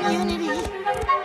Community.